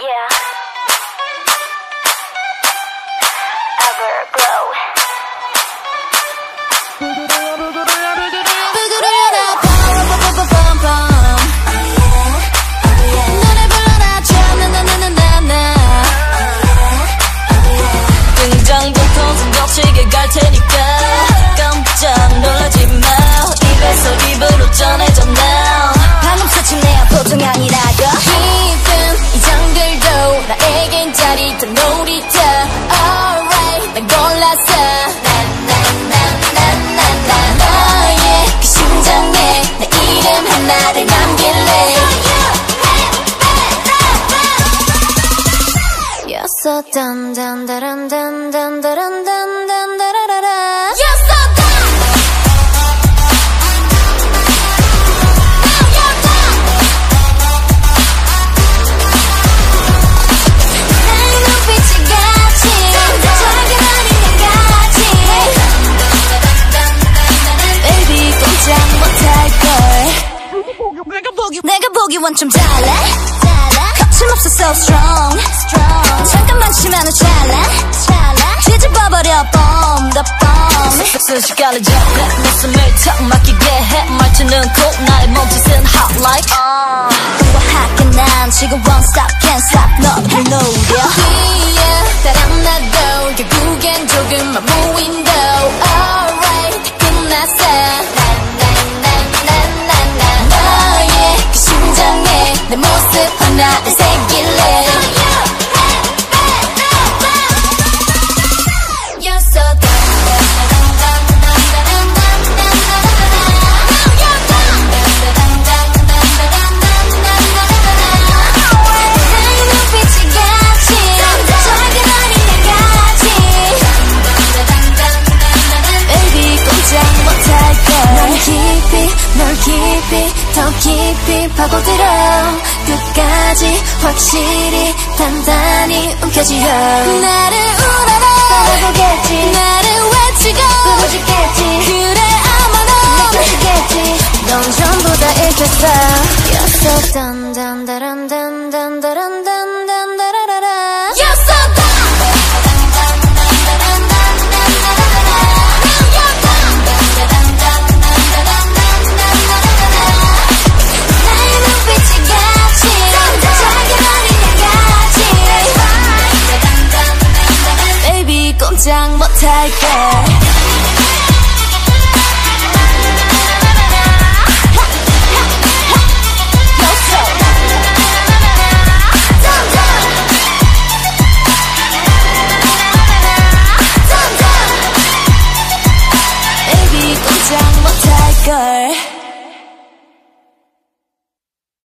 Yeah. 다 놀이터 Alright. 난 골랐어 난난난난난난 너의 그 심장에 내 이름 하나를 남길래. 여섯 단단다란단단다란단단다라라라. 보기 내가 보기 원좀 달라 거침없어 so strong 잠깐만 치면은 찰나 뒤집어버려 bomb the bomb 순식간에 접해 목숨을 탁 맡기게 해 말투는 cool 나의 몸짓은 hot like uh. 우아하게 난 지금 won't stop can't stop 너를 더 깊이 파고들어 끝까지 확실히 단단히 움켜쥐어 나를 우러러 꼼짝 못할게 꼼짝 못할걸